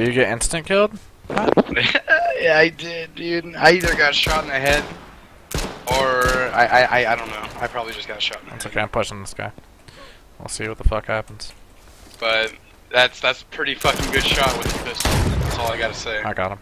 Do you get instant killed? yeah, I did, dude. I either got shot in the head, or I, I, I, don't know. I probably just got shot in That's head. okay, I'm pushing this guy. We'll see what the fuck happens. But that's that's a pretty fucking good shot with the pistol. That's all I gotta say. I got him.